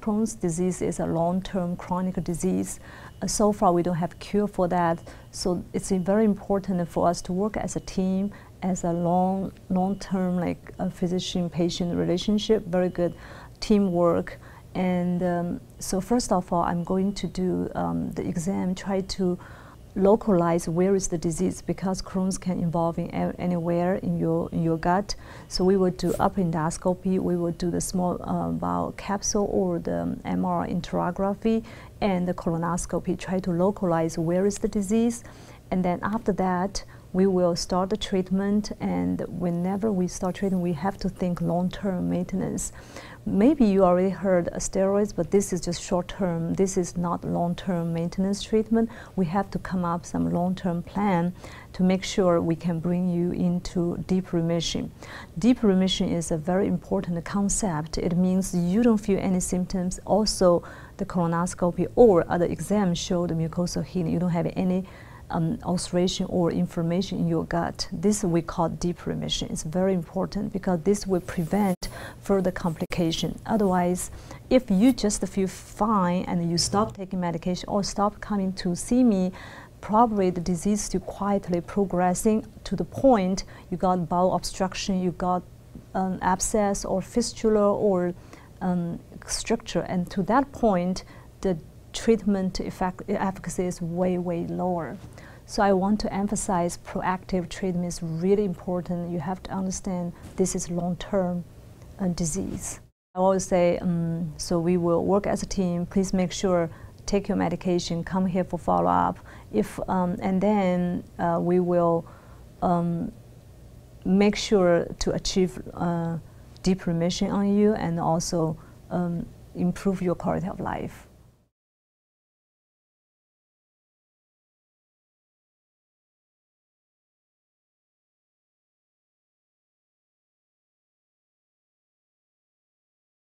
Crohn's disease is a long-term chronic disease. Uh, so far, we don't have cure for that. So it's very important for us to work as a team, as a long, long-term like physician-patient relationship. Very good teamwork. And um, so first of all, I'm going to do um, the exam, try to localize where is the disease because Crohn's can involve in anywhere in your in your gut. So we will do upper endoscopy, we will do the small uh, bowel capsule or the MR enterography and the colonoscopy, try to localize where is the disease. And then after that, we will start the treatment and whenever we start treatment, we have to think long-term maintenance. Maybe you already heard steroids, but this is just short-term. This is not long-term maintenance treatment. We have to come up some long-term plan to make sure we can bring you into deep remission. Deep remission is a very important concept. It means you don't feel any symptoms. Also, the colonoscopy or other exams show the mucosal healing. You don't have any um, ulceration or inflammation in your gut. This we call deep remission. It's very important because this will prevent further complication. Otherwise, if you just feel fine and you stop taking medication or stop coming to see me, probably the disease is quietly progressing to the point you got bowel obstruction, you got um, abscess or fistula or um, structure, and to that point, the treatment effect, efficacy is way, way lower. So I want to emphasize proactive treatment is really important. You have to understand this is long-term uh, disease. I always say, um, so we will work as a team. Please make sure take your medication, come here for follow-up. If um, and then uh, we will um, make sure to achieve uh, deep remission on you and also um, improve your quality of life.